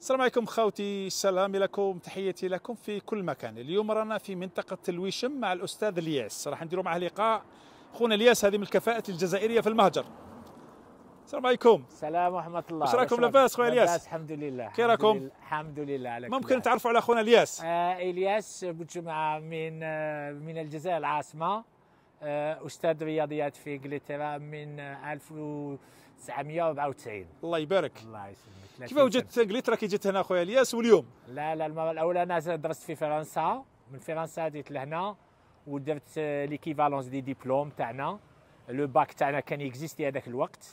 السلام عليكم خوتي سلامي لكم تحياتي لكم في كل مكان. اليوم رانا في منطقة لويشم مع الأستاذ الياس. راح نديروا معه لقاء. خونا الياس هذه من الكفاءة الجزائرية في المهجر. السلام عليكم. السلام ورحمة الله. واش راكم؟ لاباس خويا الياس؟ لاباس الحمد لله. كي راكم؟ الحمد لله- على ممكن حال. نتعرفوا على خونا الياس؟ آه الياس بوجمعة من آه من الجزائر العاصمة. آه أستاذ رياضيات في إنجلترا من آه 1994 الله يبارك. الله يسلمك. كيف 30 وجدت إنجلترا؟ كي جيت هنا خويا الياس واليوم. لا لا المرة الأولى أنا درست في فرنسا. من فرنسا جيت لهنا ودرت آه، l'équivalence des diplômes تاعنا. le bac تاعنا كان يكزيستي هذاك الوقت.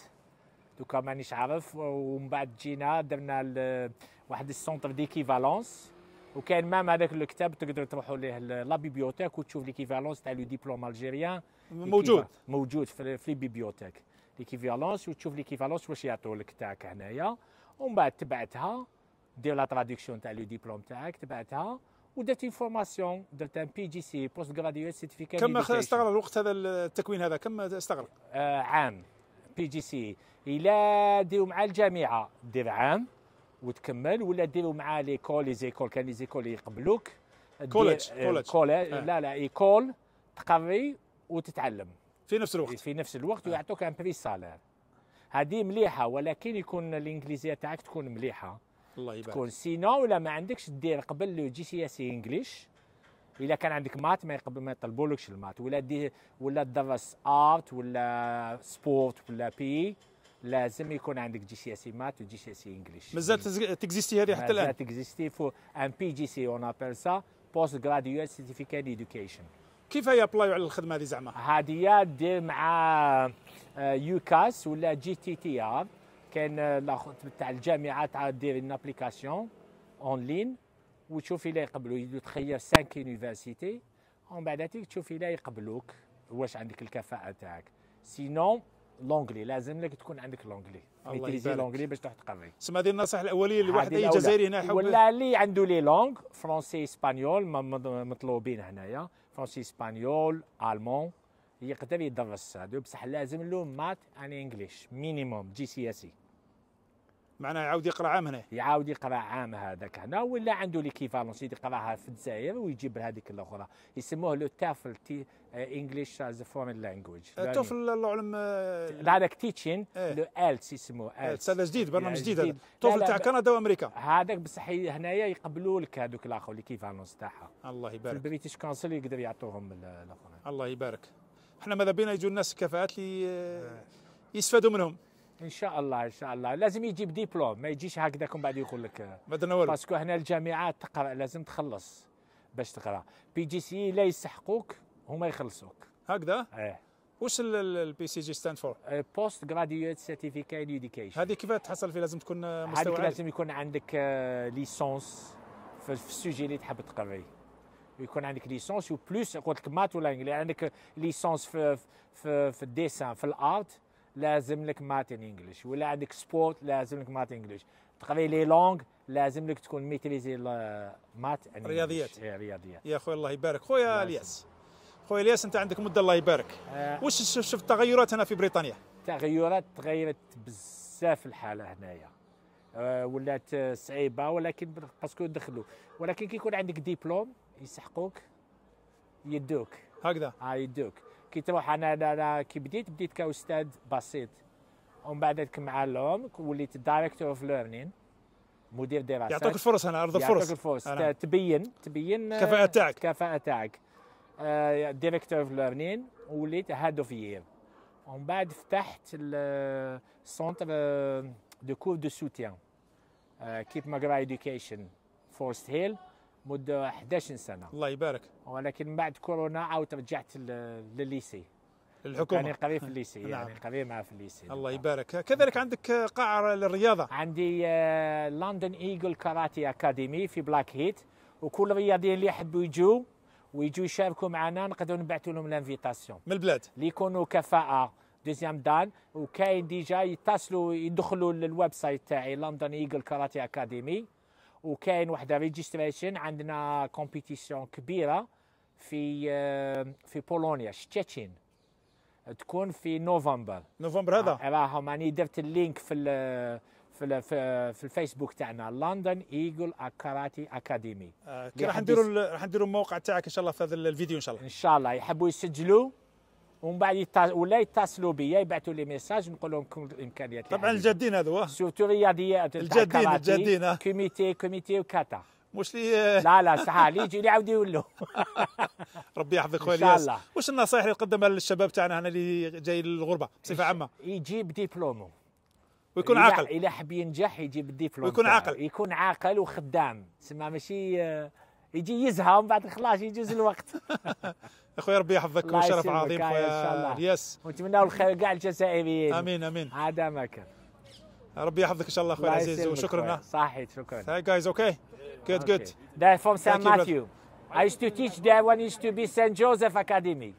دوكا مانيش عارف. ومن بعد جينا درنا واحد ال centre d'équivalence وكان même هذاك الكتاب تقدروا تروحوا ل la bibliothèque وتشوف l'équivalence تاع le diplôme algérien. موجود. موجود في في ال bibliothèque. l'équivalence وتشوف l'équivalence واش يعطوا لك تاعك هنايا. ومن بعد تبعتها دير la traduction تاع le diplôme تاعك تبعتها ودرت une formation درت un PGCE Postgraduate Certificate كم استغرق الوقت هذا التكوين هذا؟ كم استغرق؟ آه عام. PGCE الا ديروا مع الجامعة. دير عام. وتكمل ولا ديروا مع l'école les écoles كان les écoles يقبلوك. آه، college. college آه. لا لا école تقري وتتعلم. في نفس الوقت. في نفس الوقت ويعطوك un pré-salaire. هذه مليحة ولكن يكون الإنجليزية تاعك تكون مليحة. الله يبارك. تكون sinon ولا ما عندكش دير قبل le GCSE English. إلا كان عندك maths ما يقبل ما يطلبولكش ال maths. ولا دي ولا تدرس art ولا sport ولا PE. لازم يكون عندك GCSE maths و GCSE English مازال تز- تكزيستي هذه حتى الآن. تكزيستي faut un PGCE on appelle ça Postgraduate Certificate Education كيف ي apply و على الخدمة هذه زعما؟ هذه دير مع آه، UCAS ولا GTTR كان آه، تاع الجامعات عاد دير une application en ligne وتشوف الا يقبلوا تخير 5 universités ومن بعد تشوف الا يقبلوك. واش عندك الكفاءة تاعك. sinon l'anglais لازم لك تكون عندك l'anglais maîtrisé. l'anglais باش تروح تقري سما هذه النصائح الاوليه لواحد أي. جزائري هنا يحب ولا اللي عنده les langues français espagnol مطلوبين هنايا. français espagnol allemand يقدر يدرس هذا بصح لازم له maths and English minimum GCSE معناها يعاود يقرأ عام هنا. يعاود يقرأ عام هذاك هنا ولا عنده l'équivalence يقرأها في الجزائر ويجيب هذيك الأخرى. يسموه le TOEFL T English as foreign language ال TOEFL الله اعلم آه، هذاك teaching إيه. le IELTS يسموه IELTS هذا جديد برنامج جديد هذا. ال TOEFL لا، تاع كندا وأمريكا. هذاك بصح هنايا يقبلوا لك هذوك الآخر l'équivalence تاعها. الله في يبارك. ال British Council يقدر يعطوهم ال- الأخرين. الله يبارك. إحنا ماذا بينا يجوا الناس كفاءات اللي آه، يستفادوا منهم. إن شاء الله إن شاء الله. لازم يجيب ديبلوم ما يجيش هكذاك ومن بعد يقول لك. mais parce que هنا الجامعات تقرأ لازم تخلص باش تقرأ. PGCE لا يسحقوك هما يخلصوك. هكذا؟ إيه. واش ال PGCE stand for Postgraduate Certificate Education هذه كيف تحصل فيه لازم تكون مستوى عالي لازم يكون عندك آه، licence في في ال sujet اللي تحب تقري يكون عندك licence و plus قلت لك maths ولا anglais عندك licence في في في ال dessin في ال art لازم لك maths and English ولا عندك sport لازم لك maths English تقري les langues لازم لك تكون maîtrisé maths رياضيات. رياضيات. يا خويا الله يبارك. خويا إلياس. خويا إلياس أنت عندك مدة الله يبارك. آه، واش شف- شفت تغيرات هنا في بريطانيا؟ تغيرات تغيرت بزاف الحالة هنايا. آه، ولات صعيبة ولكن parce que دخلوا. ولكن كي يكون عندك ديبلوم يسحقوك يدوك. هكذا. آه يدوك. كي تروح أنا أنا, كي بديت بديت كأستاذ بسيط. ومن بعد مع العلوم وليت director of learning مدير دراسات. يعطوك الفرص هنا ارض يعطوك الفرص. الفرص. أنا. ت- تبين تبين آه، الكفاءة تاعك. الكفاءة تاعك. director of learning وليت head of year ومن بعد فتحت ال centre de cours de soutien Kip McGrath Education Forest Hill مدة 11 سنة. الله يبارك. ولكن بعد كورونا عاود رجعت لل lycée. الحكومة. قريب في ال lycée نعم. يعني قريب معاه في ال lycée. الله يبارك. كذلك عندك قاعة للرياضة. عندي London Eagle Karate Academy في Blackheath وكل الرياضيين اللي يحبوا يجوا ويجوا يشاركوا معنا نقدروا نبعثوا لهم ال invitation من البلاد. اللي يكونوا كفاءة. deuxième dan. وكاين déjà يتصلوا يدخلوا لل website تاعي London Eagle Karate Academy وكاين واحدة registration عندنا compétition كبيرة في آه، في بولونيا شتيتشين تكون في نوفمبر. نوفمبر هذا؟ راهم. راني درت ال link في ال في ال- في في الفيسبوك تاعنا. London Eagle Karate Academy آه، كي راح نديروا راح نديروا الموقع تاعك إن شاء الله في هذا الفيديو إن شاء الله. إن شاء الله. يحبوا يسجلوا؟ ومن بعد. ولا يتصلوا بيا يبعثوا لي message نقول لهم كل الامكانيات طبعا الجادين هذو. surtout رياضيات الجادين- الجادين،. كوميتي كوميتي وكاتا مش لي لا لا سهل يجي يعاود يولوا ربي يحفظك خويا إن شاء الله. واش النصائح اللي تقدمها للشباب تاعنا هنا اللي جاي للغربة بصفة عامة يجيب ديبلومو ويكون عاقل الا حب ينجح يجيب الدبلوم ويكون. عاقل. يكون عاقل وخدام تسمى ماشي آه، يجي يزهى ومن بعد خلاص يجوز الوقت اخويا ربي يحفظك وشرف عظيم خويا. الياس ونتمنى الخير كاع الجزائريين آمين آمين هذا ما كان ربي يحفظك إن شاء الله الله العزيز وشكرا خويا. صحيح شكرا hi guys okay good good They're from St. Thank you, brother. Matthew. I used to teach there when it used to be St. Joseph Academy.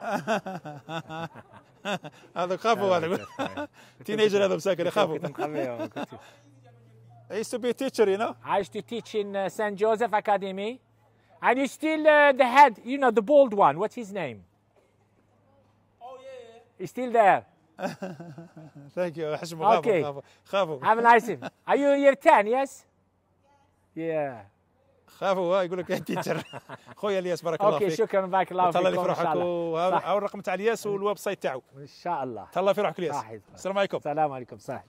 هذا خافوا هذا teenager هذا مساكن يخافوا I used to be a teacher you know I used to teach in uh, St. Joseph Academy. And you still uh, the head, you know, the bald one. What's his name? Oh, yeah. He's still there. يو حشموا Okay. Have a nice evening. Are you year 10, yes? Yeah. خافوا ها، يقول لك teacher خويا الياس بارك الله okay فيك شكرا بارك الله تهلا لي فيكم في روحك الله. هو الرقم تاع الياس وال website تاعو ان شاء الله تهلا في روحك الياس. السلام عليكم السلام عليكم صح